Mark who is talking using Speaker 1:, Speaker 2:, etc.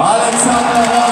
Speaker 1: Alexander